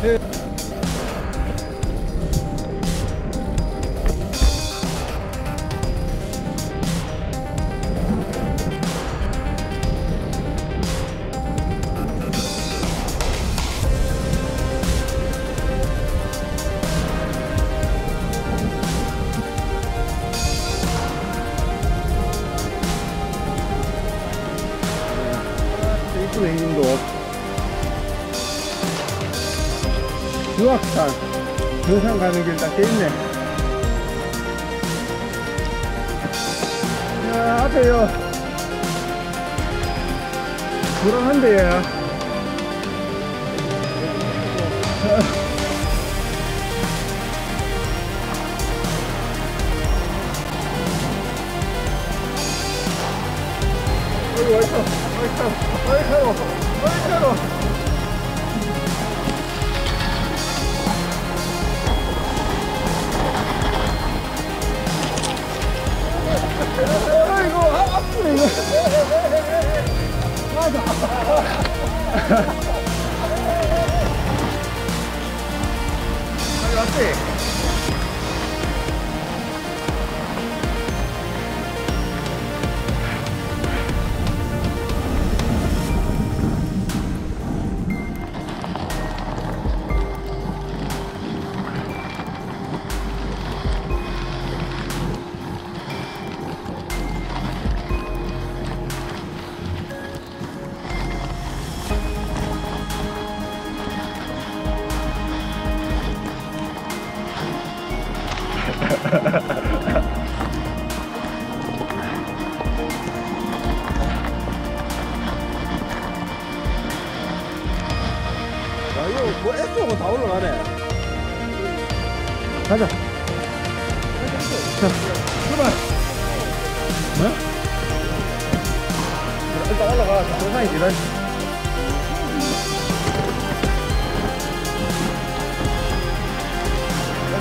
이 길딱 돼있네. 야 앞에요. 불안한데요 가자 자 출발 어? 일단 올라가 정상이 기다려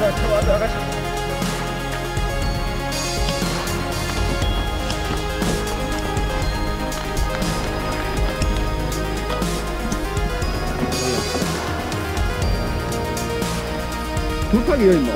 자, 불팍이요 임마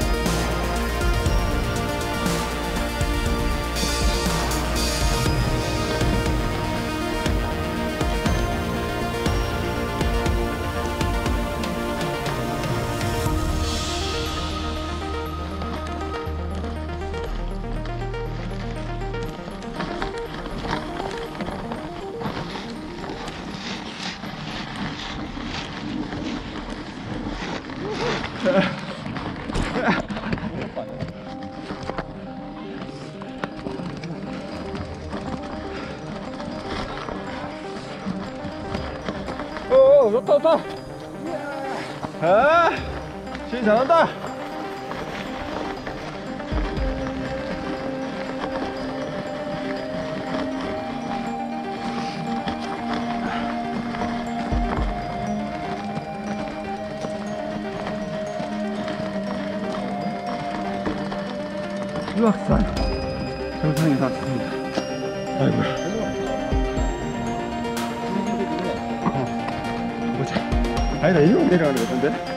좋다 아 시인 잘한다. 유학산 정상에 닿습니다. 아이고 아니다, 이리로 내려가는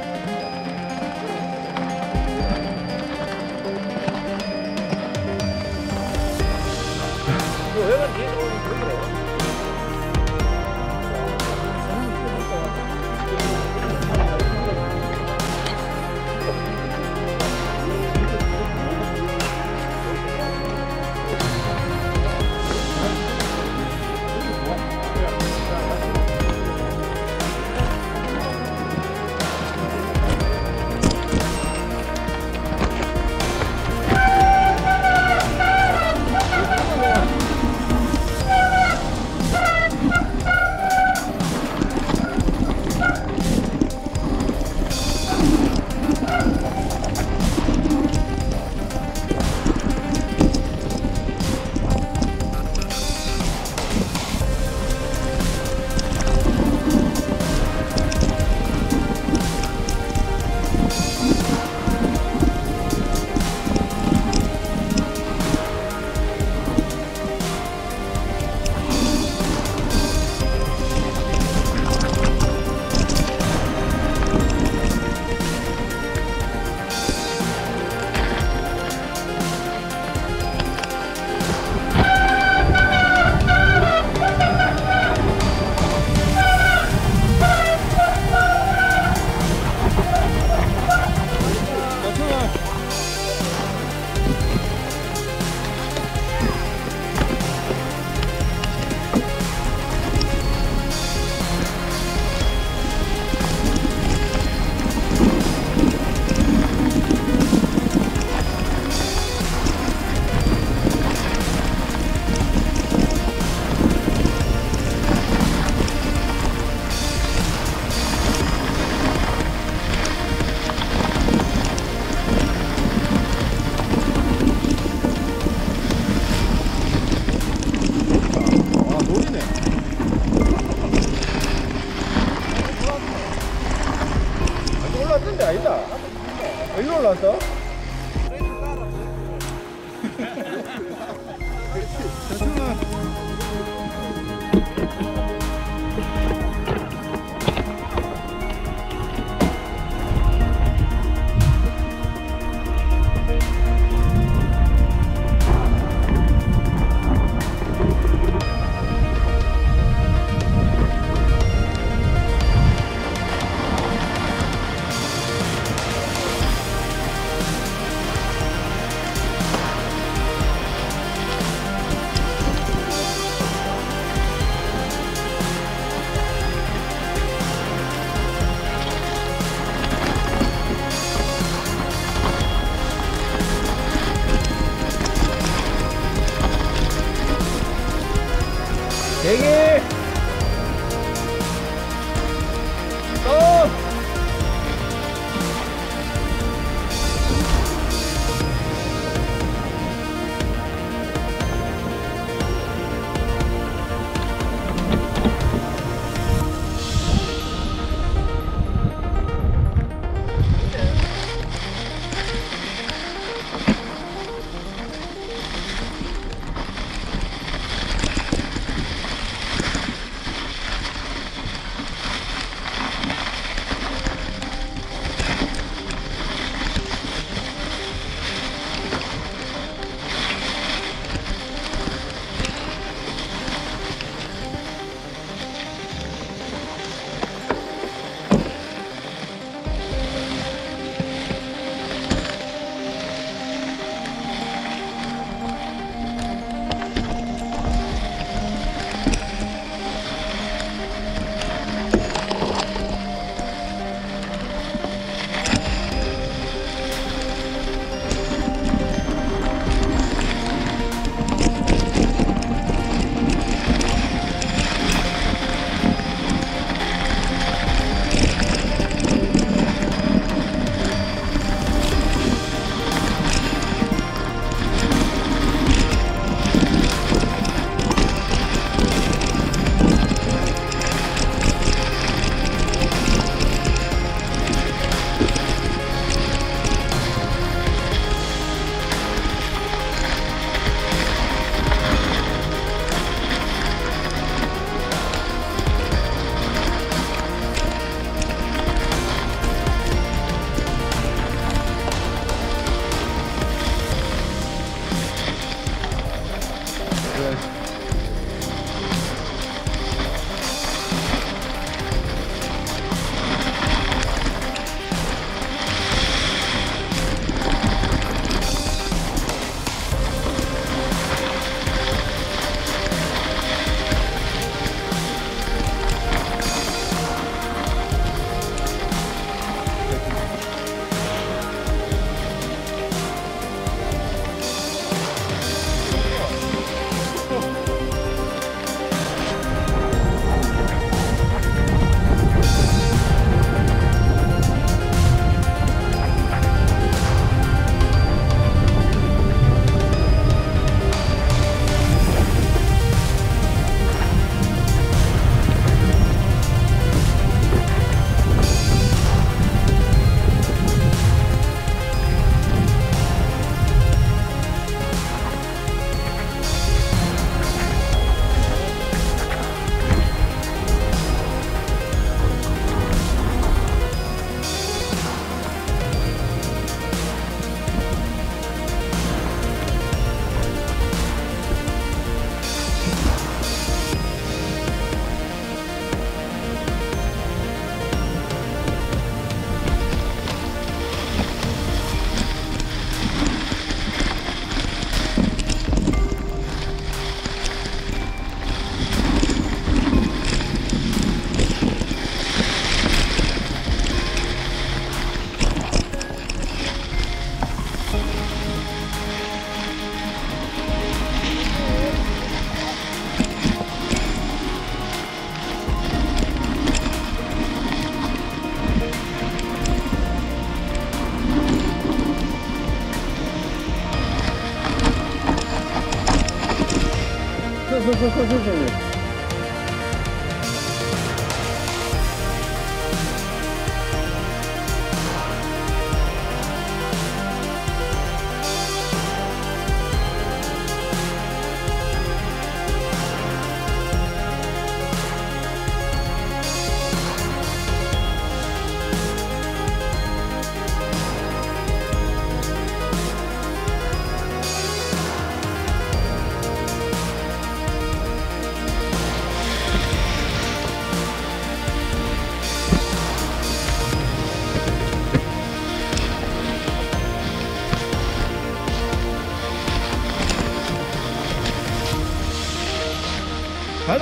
そうそうそうそう。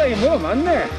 에 뭐가 많네 낙엽.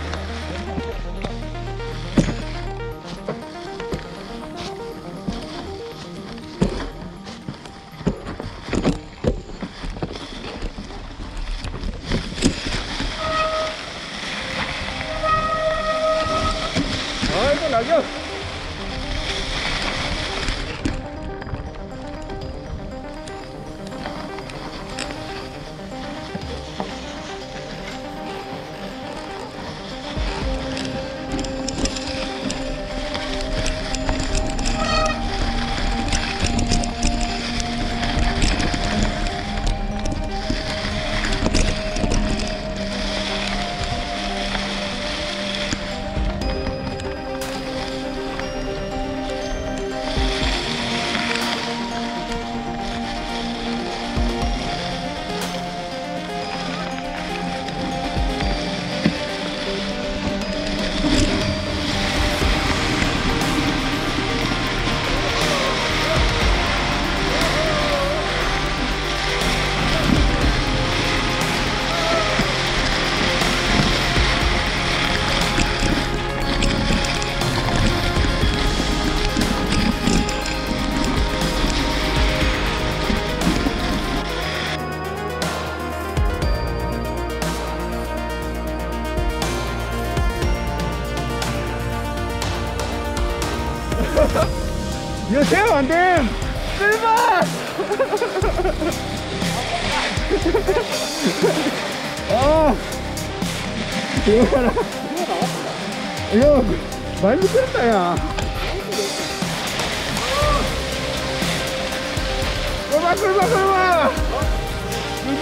끌마 끌마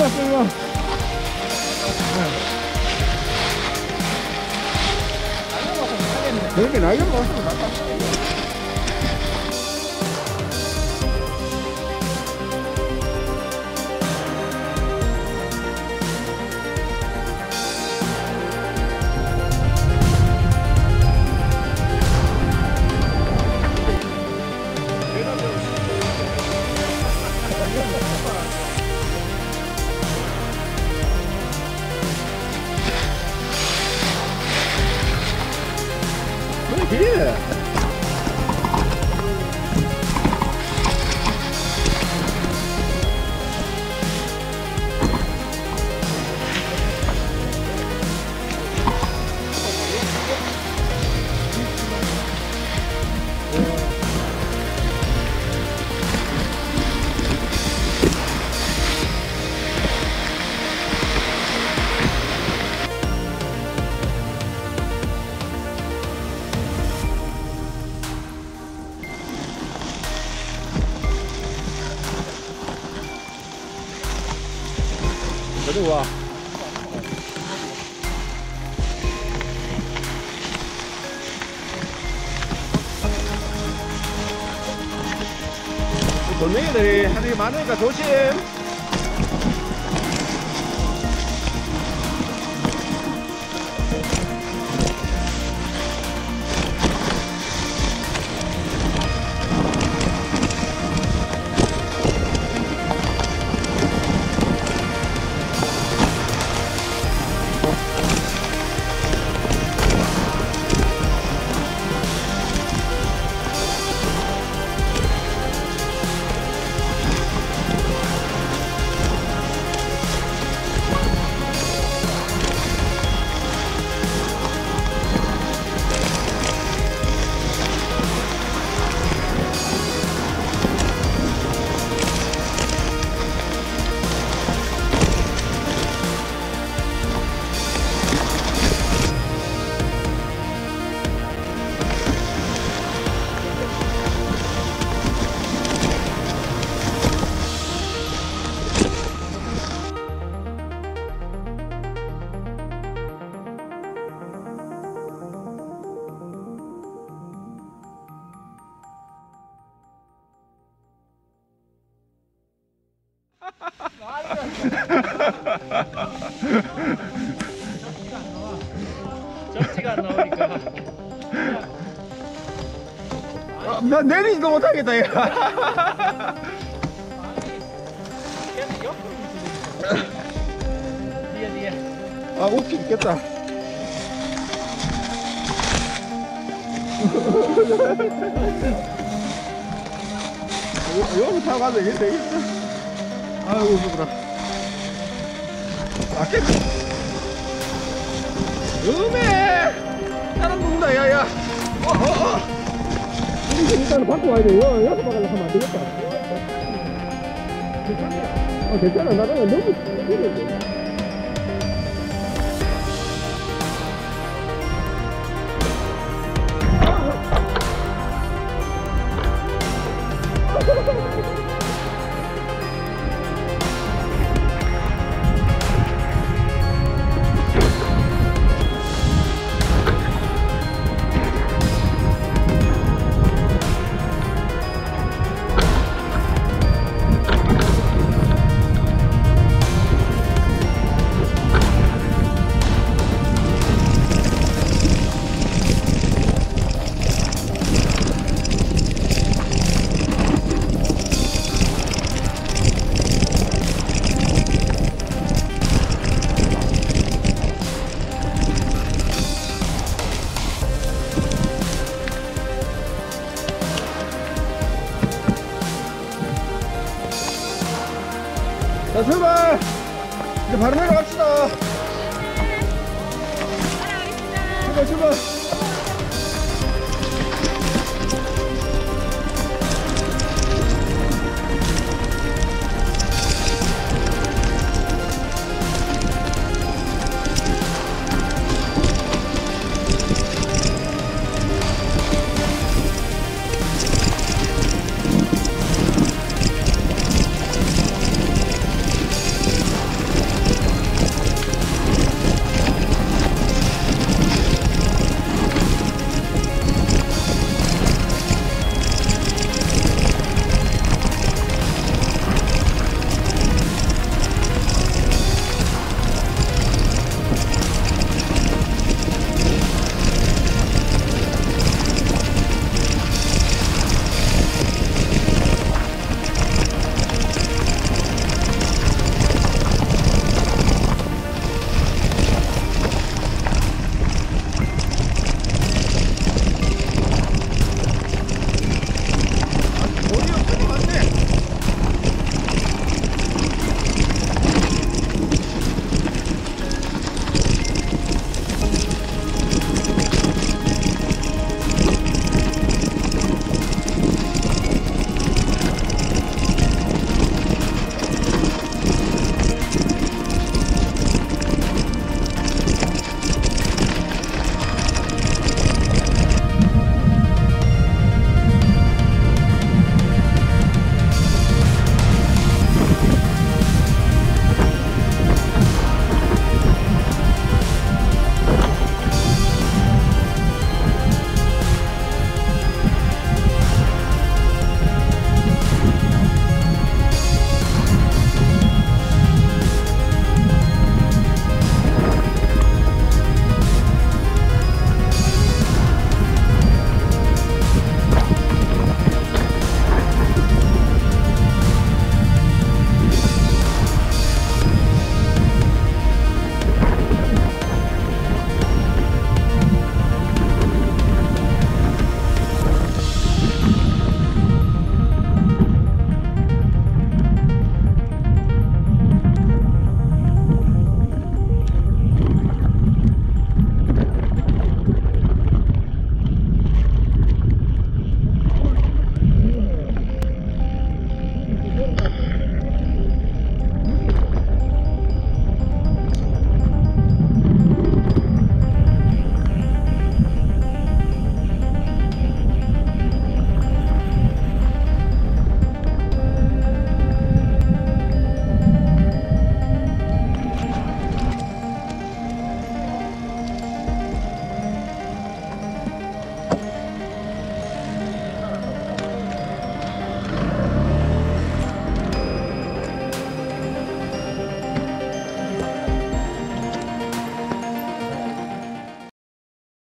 끌마. 끌마 끌 돌멩이들이 게 많으니까 조심. 접지가 안 나오니까 아, 나 내리지도 못하겠다, 야. 걔는 옆으로 움직이니까 뒤에 뒤에 아, 웃기 있겠다. 여기 이게 되겠어. 아이고, 누구라. 아, 깨 음에! 사람 죽는다, 야, 야. 우리 일단은 바꿔 와야 돼. 여, 여섯 박으려 하면 안 되겠다. 괜찮아. 어, 괜찮아. 나가 너무 힘들어.